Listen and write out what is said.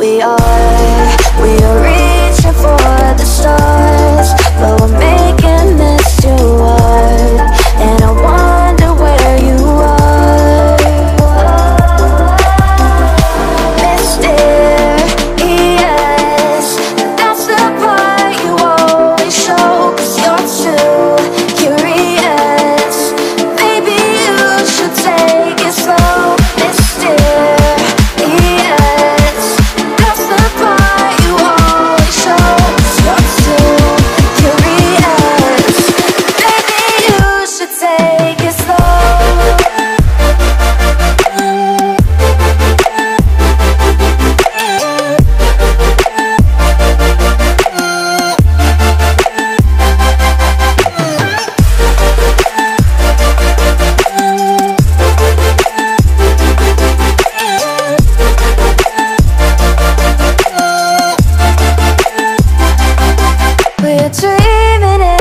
we are. dreaming